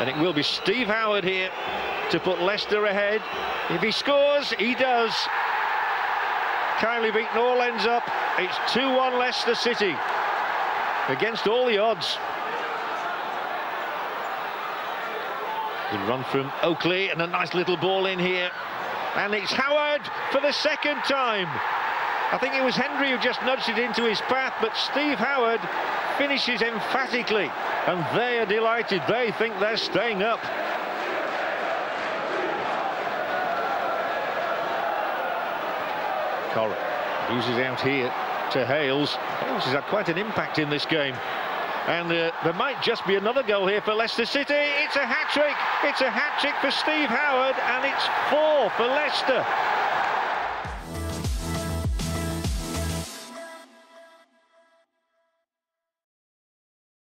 And it will be Steve Howard here to put Leicester ahead. If he scores, he does. Kiely beaten all ends up. It's 2-1 Leicester City against all the odds. Good run from Oakley and a nice little ball in here. And it's Howard for the second time. I think it was Hendrie who just nudged it into his path, but Steve Howard finishes emphatically. And they are delighted. They think they're staying up. Corrie uses out here to Hayles. Hayles has had quite an impact in this game. And uh, there might just be another goal here for Leicester City. It's a hat-trick. It's a hat-trick for Steve Howard, and it's four for Leicester.